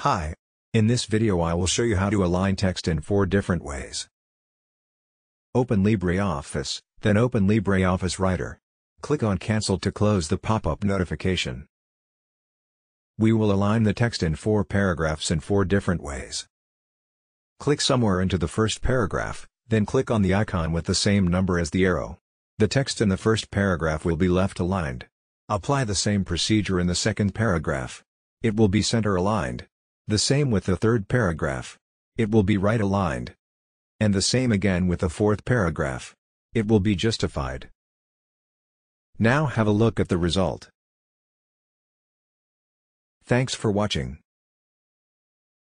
Hi. In this video I will show you how to align text in four different ways. Open LibreOffice, then open LibreOffice Writer. Click on Cancel to close the pop-up notification. We will align the text in four paragraphs in four different ways. Click somewhere into the first paragraph, then click on the icon with the same number as the arrow. The text in the first paragraph will be left aligned. Apply the same procedure in the second paragraph. It will be center aligned. The same with the third paragraph. It will be right aligned. And the same again with the fourth paragraph. It will be justified. Now have a look at the result. Thanks for watching.